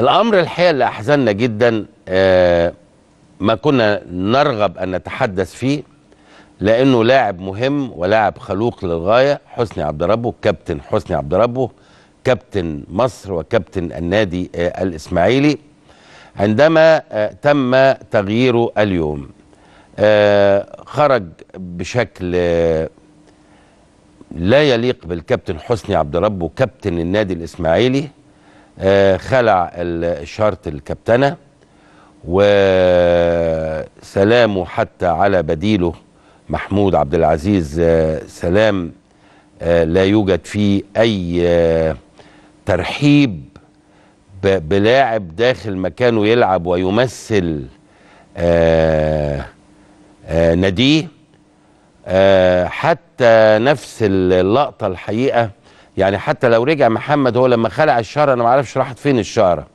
الأمر الحقيقة اللي أحزننا جدا آه، ما كنا نرغب أن نتحدث فيه لأنه لاعب مهم ولاعب خلوق للغاية حسني عبد ربه كابتن حسني عبد ربه كابتن مصر وكابتن النادي آه، الإسماعيلي. عندما آه، تم تغييره اليوم خرج بشكل لا يليق بالكابتن حسني عبد ربه كابتن النادي الإسماعيلي. خلع ال- شارة الكابتنة وسلامه حتى على بديله محمود عبد العزيز. آه، سلام آه، لا يوجد فيه آه، ترحيب بلاعب داخل مكانه يلعب ويمثل آه، آه، ناديه. آه، حتى نفس اللقطة الحقيقة يعني حتى لو رجع محمد هو لما خلع الشاره أنا ما أعرفش راحت فين الشاره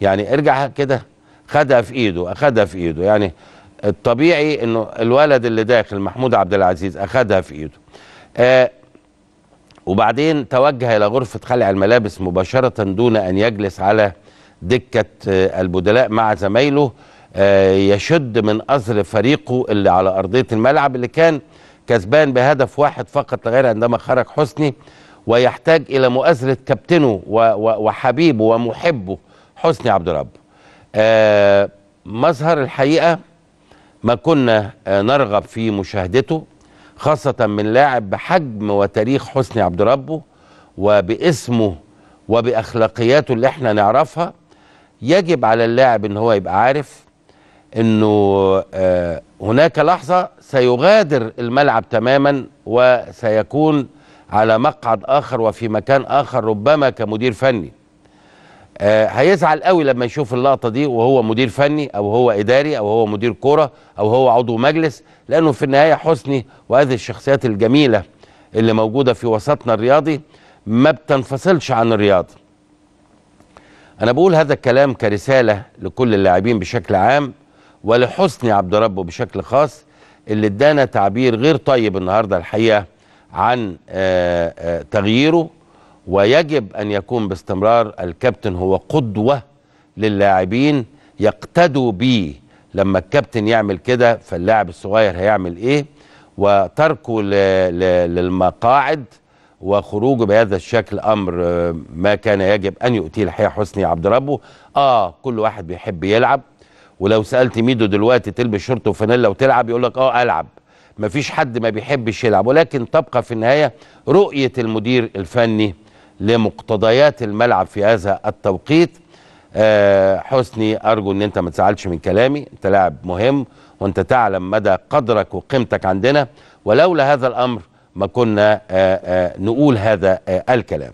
يعني ارجع كده خدها في إيده أخدها في إيده. يعني الطبيعي إنه الولد اللي داخل محمود عبد العزيز أخدها في إيده. آه وبعدين توجه إلى غرفة خلع الملابس مباشرة دون أن يجلس على دكة آه، البدلاء مع زمايله. آه، يشد من أزر فريقه اللي على أرضية الملعب اللي كان كسبان بهدف واحد فقط لغير عندما خرج حسني. ويحتاج إلى مؤازرة كابتنه وحبيبه ومحبه حسني عبد رب آه، مظهر الحقيقة ما كنا آه، نرغب في مشاهدته خاصة من لاعب بحجم وتاريخ حسني عبد ربه وباسمه وبأخلاقياته اللي إحنا نعرفها. يجب على اللاعب إن هو يبقى عارف إنه آه، هناك لحظة سيغادر الملعب تماما وسيكون على مقعد آخر وفي مكان آخر ربما كمدير فني آه، هيزعل قوي لما يشوف اللقطة دي وهو مدير فني أو هو إداري أو هو مدير كورة أو هو عضو مجلس لأنه في النهاية حسني وهذه الشخصيات الجميلة اللي موجودة في وسطنا الرياضي ما بتنفصلش عن الرياضه. أنا بقول هذا الكلام كرسالة لكل اللاعبين بشكل عام ولحسني عبد ربه بشكل خاص اللي ادانا تعبير غير طيب النهارده الحقيقة عن آه، آه، تغييره ويجب أن يكون باستمرار الكابتن هو قدوة للاعبين يقتدوا بيه. لما الكابتن يعمل كده فاللاعب الصغير هيعمل إيه؟ وتركه للمقاعد وخروجه بهذا الشكل أمر آه، ما كان يجب أن يؤتيه الحقيقة حسني عبد ربه. آه كل واحد بيحب يلعب. ولو سألت ميدو دلوقتي تلبس شورت وفانيلا وتلعب يقول لك آه ألعب. مفيش حد ما بيحبش يلعب ولكن تبقى في النهاية رؤية المدير الفني لمقتضيات الملعب في هذا التوقيت. آه حسني أرجو إن أنت ما تزعلش من كلامي. أنت لاعب مهم وأنت تعلم مدى قدرك وقيمتك عندنا. ولولا هذا الأمر ما كنا آه آه نقول هذا آه الكلام.